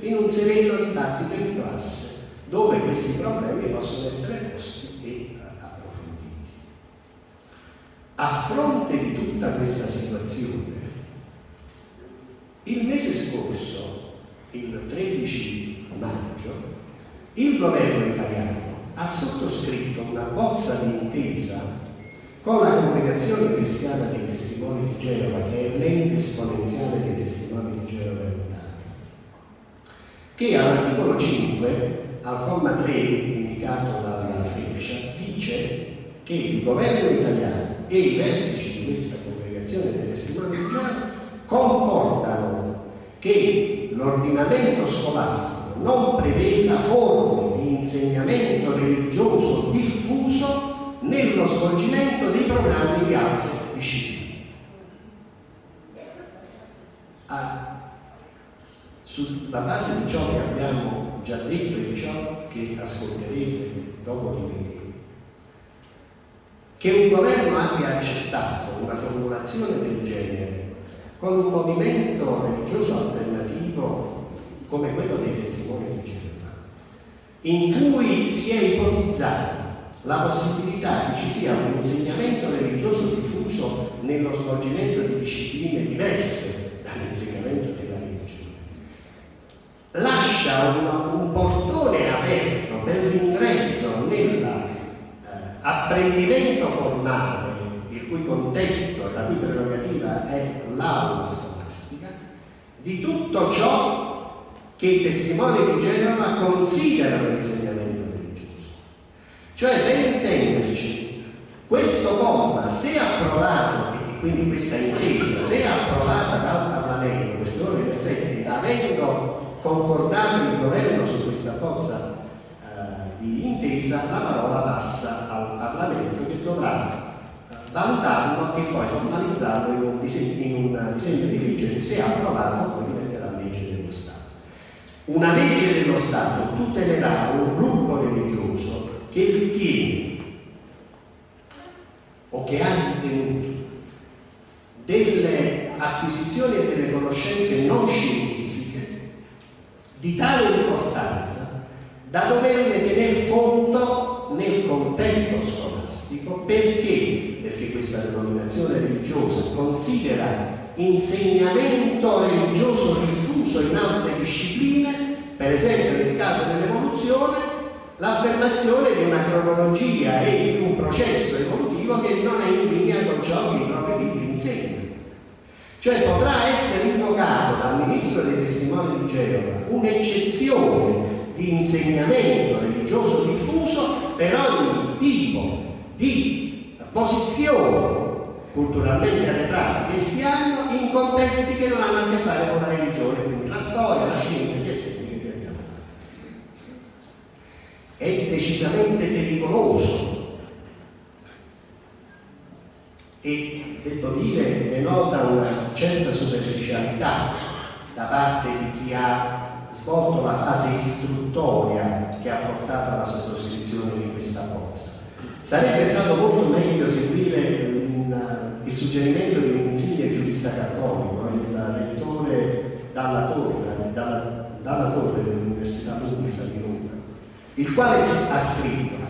in un sereno dibattito in classe dove questi problemi possono essere posti e approfonditi. A fronte di tutta questa situazione, il mese scorso, il 13 maggio, il governo italiano ha sottoscritto una bozza di intesa con la Congregazione Cristiana dei Testimoni di Genova, che è l'ente esponenziale dei Testimoni di Genova che all'articolo 5, al comma 3 indicato dalla freccia, dice che il governo italiano e i vertici di questa Congregazione dei Testimoni di Genova concordano che l'ordinamento scolastico non preveda forme di insegnamento religioso diffuso nello svolgimento dei programmi di altre discipline. Sulla base di ciò che abbiamo già detto e di ciò che ascolterete dopo di me, che un governo abbia accettato una formulazione del genere con un movimento religioso alternativo come quello dei testimoni di Genova, in cui si è ipotizzato la possibilità che ci sia un insegnamento religioso diffuso nello svolgimento di discipline diverse dall'insegnamento della religione. Lascia un, un portone aperto per l'ingresso nell'apprendimento eh, formale, il cui contesto, la cui prerogativa è l'aula scolastica, di tutto ciò che i testimoni di Genova considerano insegnamento cioè, per intenderci, questo comma, se approvato, e quindi questa intesa, se approvata dal Parlamento, perché ora in effetti, avendo concordato il governo su questa bozza eh, di intesa, la parola passa al Parlamento che dovrà eh, valutarlo e poi formalizzarlo in un, disegno, in un disegno di legge che se approvato poi diventerà legge dello Stato. Una legge dello Stato tutelerà un gruppo religioso che ritiene o che ha ritenuto delle acquisizioni e delle conoscenze non scientifiche di tale importanza da doverne tener conto nel contesto scolastico perché? Perché questa denominazione religiosa considera insegnamento religioso diffuso in altre discipline, per esempio nel caso dell'evoluzione, l'affermazione di una cronologia e di un processo evolutivo che non è in linea con ciò che Cioè potrà essere invocato dal ministro dei testimoni di Genova un'eccezione di insegnamento religioso diffuso per ogni tipo di posizione culturalmente arretrata che si hanno in contesti che non hanno a che fare con la religione, quindi la storia, la scienza, gli esperti è decisamente pericoloso. E devo dire denota una da parte di chi ha svolto la fase istruttoria che ha portato alla sottoscrizione di questa bozza. Sarebbe stato molto meglio seguire il, il suggerimento di un insigne giurista cattolico, il rettore Dalla Torre, dalla, dalla torre dell'Università Pubblica di Roma, il quale ha scritto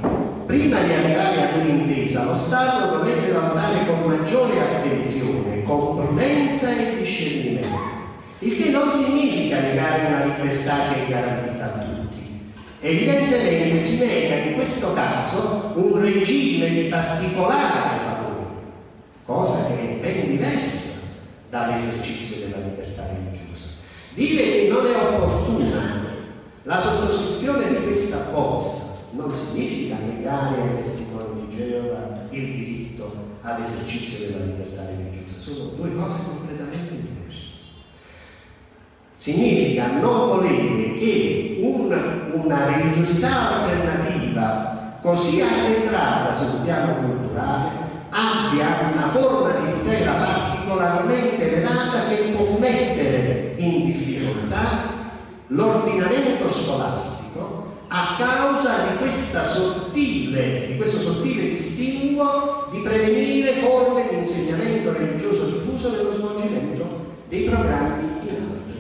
prima di arrivare ad un'intesa lo Stato dovrebbe valutare con maggiore attenzione, con prudenza e discernimento, il che non significa negare una libertà che è garantita a tutti. Evidentemente si nega in questo caso un regime di particolare favore, cosa che è ben diversa dall'esercizio della libertà religiosa. Dire che non è opportuna la sottoscrizione di questa bozza non significa negare ai testimoni di Geova il diritto all'esercizio della libertà religiosa, sono due cose completamente. Significa non volere che un, una religiosità alternativa così arretrata sul piano culturale abbia una forma di tutela particolarmente elevata che può mettere in difficoltà l'ordinamento scolastico a causa di, sottile, di questo sottile distinguo di prevenire forme di insegnamento religioso diffuso nello svolgimento dei programmi in altre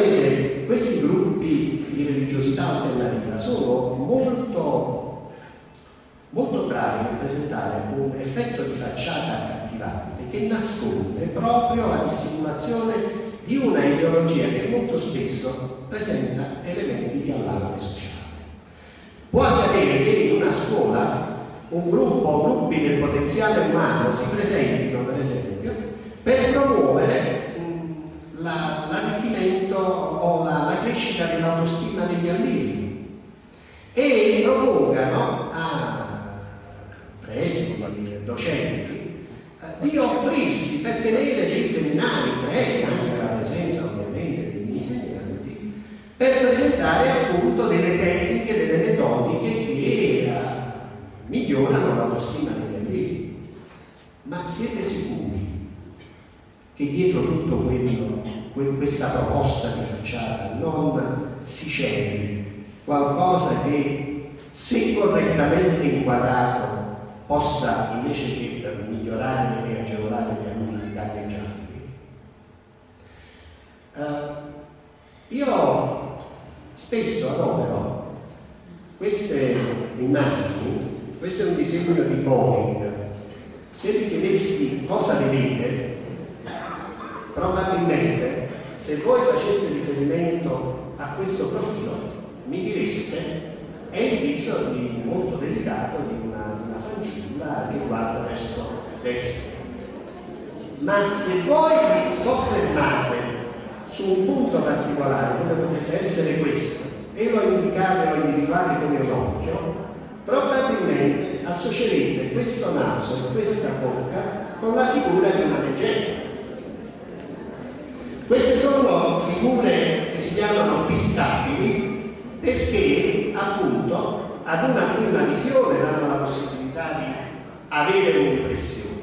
vedete, questi gruppi di religiosità alternativa sono molto, molto bravi nel presentare un effetto di facciata accattivante che nasconde proprio la dissimulazione di una ideologia che molto spesso presenta elementi di allarme sociale. Può accadere che in una scuola un gruppo o gruppi del potenziale umano si presentino, per esempio, per promuovere l'arricchimento o la, la crescita dell'autostima degli allievi e propongano a presidi, docenti, eh, di offrirsi per tenere dei seminari brevi, anche la presenza ovviamente degli insegnanti, per presentare appunto delle tecniche, delle metodiche che uh, migliorano l'autostima degli allievi. Ma siete sicuri che dietro tutto quello, questa proposta di facciata non si celi qualcosa che se correttamente inquadrato possa invece che migliorare e agevolare gli alunni danneggiati. Uh, io spesso adopero queste immagini, questo è un disegno di Boeing, se vi chiedessi cosa vedete, probabilmente se voi faceste riferimento a questo profilo mi direste è il viso di, molto delicato di una, una fanciulla che guarda verso destra. Ma se voi vi soffermate su un punto particolare, come potrebbe essere questo, e lo indicate, lo individuate come un occhio, probabilmente associerete questo naso e questa bocca con la figura di una leggenda. Queste sono figure che si chiamano pistabili perché appunto ad una prima visione danno la possibilità di avere un'impressione.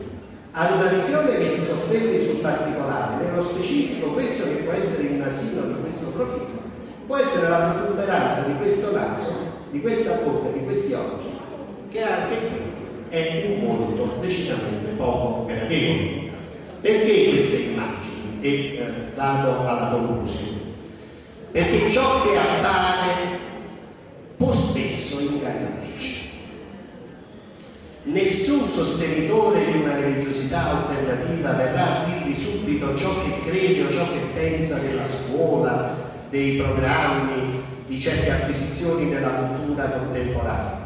Ad una visione che si soffermi sul particolare, nello specifico questo che può essere il nasino di questo profilo, può essere la protuberanza di questo naso, di questa bocca, di questi occhi, che anche qui è un volto decisamente poco gradevole. Perché queste? E eh, vado alla conclusione. Perché ciò che appare può spesso ingannarci. Nessun sostenitore di una religiosità alternativa verrà a dirvi subito ciò che crede o ciò che pensa della scuola, dei programmi, di certe acquisizioni della cultura contemporanea.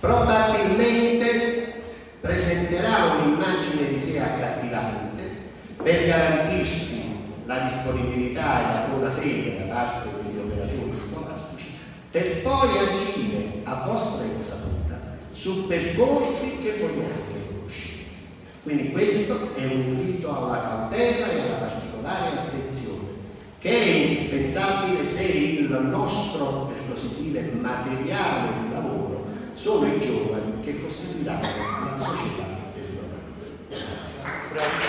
Probabilmente presenterà un'immagine di sé accattivante per garantirsi la disponibilità e la buona fede da parte degli operatori scolastici, per poi agire a vostra insaputa su percorsi che voi neanche conoscete. Quindi questo è un invito alla cautela e alla particolare attenzione che è indispensabile se il nostro, per così dire, materiale di lavoro sono i giovani che costituiranno la società del domani. Grazie.